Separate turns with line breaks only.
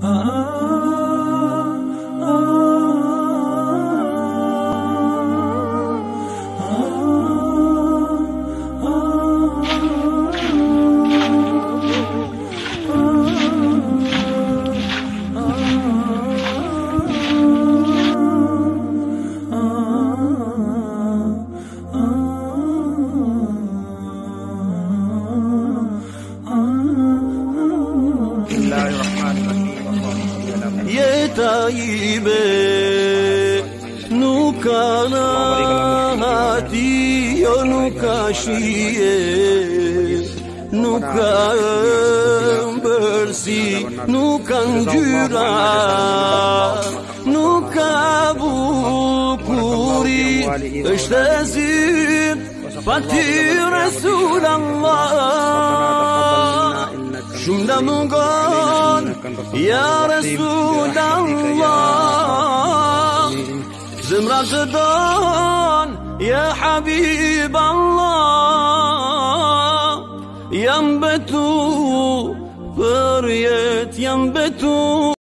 Uh-uh. صل على محمد
Ye tayyibe nukana hati yo nukashiye nukan bersi nukan jura nukabukuri اشتزين Fatih يا رسول الله زمرة زدان يا حبيب الله. ينبتوا فريت ينبتوا.